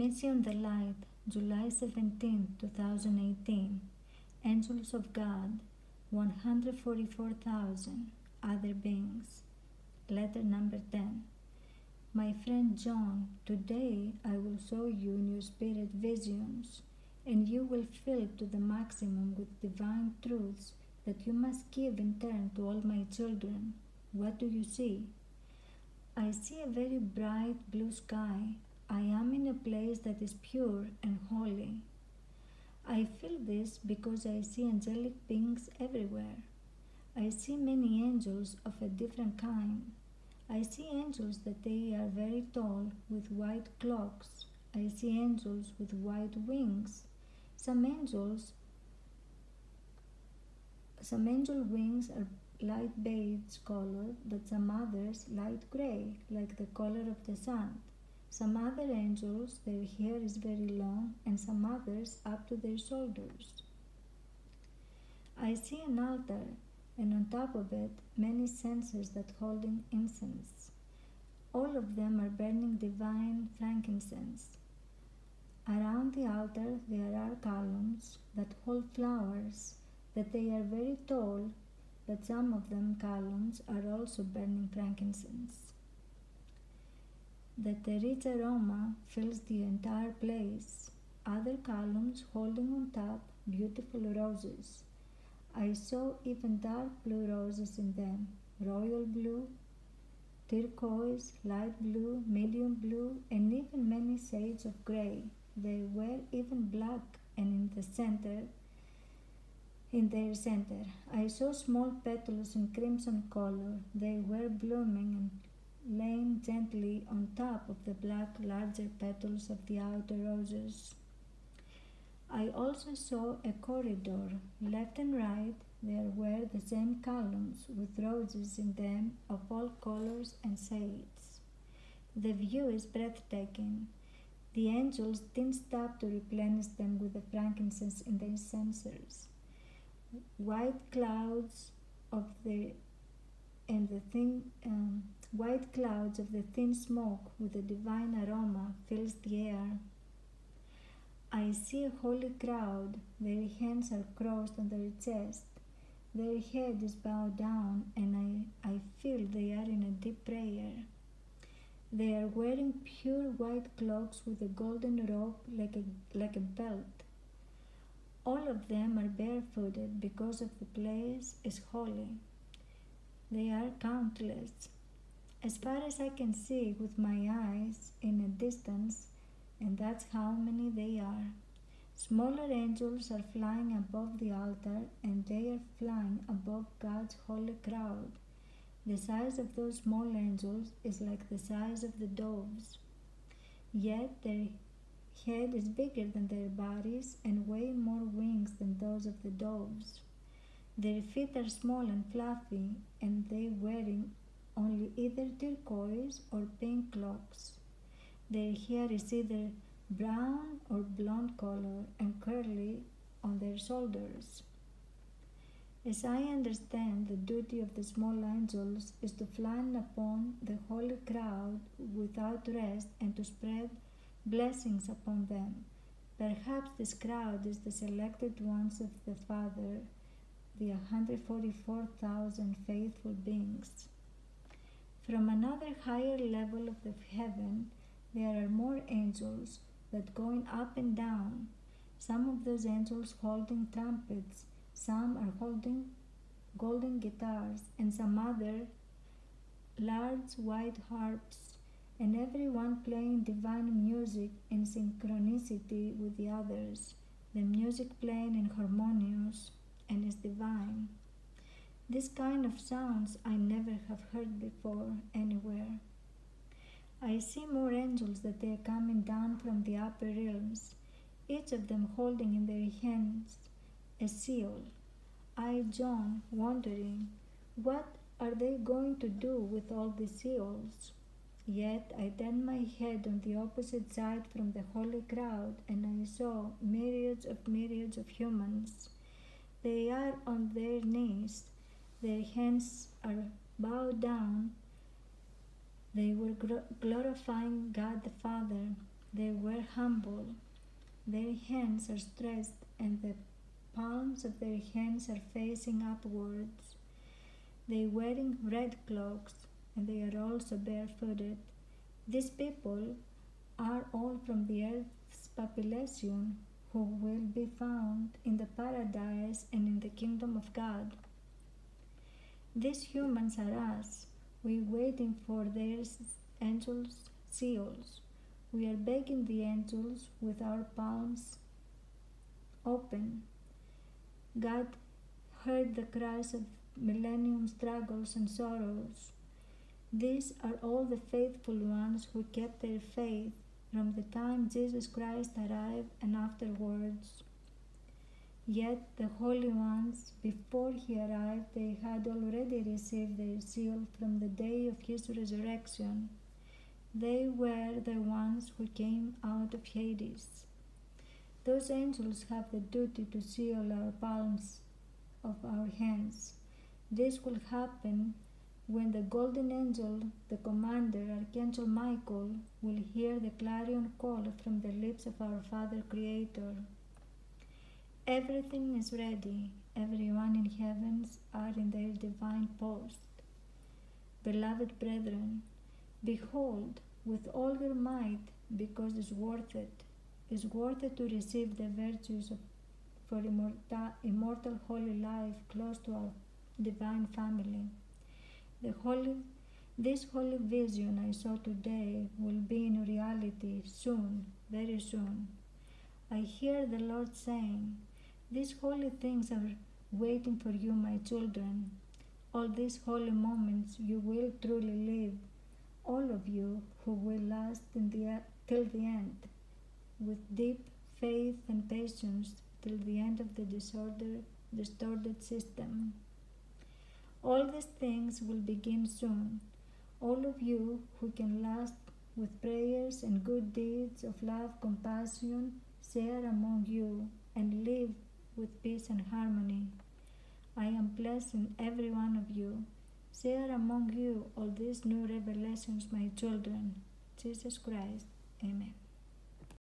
Mission the Light, July 17, 2018. Angels of God, 144,000 other beings. Letter number 10. My friend John, today I will show you new spirit visions, and you will fill to the maximum with divine truths that you must give in turn to all my children. What do you see? I see a very bright blue sky. I am in a place that is pure and holy. I feel this because I see angelic beings everywhere. I see many angels of a different kind. I see angels that they are very tall with white cloaks. I see angels with white wings. Some angels some angel wings are light beige color, but some others light gray, like the color of the sun. Some other angels, their hair is very long, and some others up to their shoulders. I see an altar, and on top of it, many censers that holding incense. All of them are burning divine frankincense. Around the altar, there are columns that hold flowers that they are very tall, but some of them columns are also burning frankincense. That the rich aroma fills the entire place, other columns holding on top beautiful roses. I saw even dark blue roses in them, royal blue, turquoise, light blue, medium blue, and even many shades of gray. They were even black, and in the center, in their center. I saw small petals in crimson color. They were blooming and laying gently on top of the black larger petals of the outer roses. I also saw a corridor. Left and right there were the same columns with roses in them of all colors and shades. The view is breathtaking. The angels didn't stop to replenish them with the frankincense in their censers white clouds of the and the thin um, white clouds of the thin smoke with a divine aroma fills the air. I see a holy crowd. Their hands are crossed on their chest. Their head is bowed down, and I, I feel they are in a deep prayer. They are wearing pure white cloaks with a golden rope like a, like a belt. All of them are barefooted because of the place is holy. They are countless. As far as I can see with my eyes in a distance, and that's how many they are. Smaller angels are flying above the altar, and they are flying above God's holy crowd. The size of those small angels is like the size of the doves. Yet their head is bigger than their bodies and way more wings than those of the doves. Their feet are small and fluffy, and they wearing only either turquoise or pink cloaks. Their hair is either brown or blonde color and curly on their shoulders. As I understand, the duty of the small angels is to fly upon the holy crowd without rest and to spread blessings upon them. Perhaps this crowd is the selected ones of the Father, the 144,000 faithful beings. From another higher level of the heaven, there are more angels that going up and down. Some of those angels holding trumpets, some are holding golden guitars, and some other large white harps and everyone playing divine music in synchronicity with the others, the music playing in harmonious and is divine. This kind of sounds I never have heard before anywhere. I see more angels that they are coming down from the upper realms, each of them holding in their hands a seal. I, John, wondering, what are they going to do with all the seals? Yet I turned my head on the opposite side from the holy crowd, and I saw myriads of myriads of humans. They are on their knees, their hands are bowed down. They were glorifying God the Father. They were humble. Their hands are stretched, and the palms of their hands are facing upwards. They are wearing red cloaks, and they are also barefooted. These people are all from the earth's population who will be found in the paradise and in the kingdom of God. These humans are us. We're waiting for their angels' seals. We are begging the angels with our palms open. God heard the cries of millennium struggles and sorrows. These are all the faithful ones who kept their faith from the time Jesus Christ arrived and afterwards. Yet the holy ones, before he arrived, they had already received their seal from the day of his resurrection. They were the ones who came out of Hades. Those angels have the duty to seal our palms of our hands. This will happen when the golden angel, the commander, Archangel Michael, will hear the clarion call from the lips of our Father Creator. Everything is ready. Everyone in heavens are in their divine post. Beloved brethren, behold with all your might, because it's worth it. It's worth it to receive the virtues of, for immortal, immortal holy life close to our divine family. The holy, this holy vision I saw today will be in reality soon, very soon. I hear the Lord saying, These holy things are waiting for you, my children. All these holy moments you will truly live, all of you who will last the, till the end, with deep faith and patience till the end of the disorder, distorted system. All these things will begin soon. All of you who can last with prayers and good deeds of love, compassion, share among you and live with peace and harmony. I am blessing every one of you. Share among you all these new revelations, my children. Jesus Christ. Amen.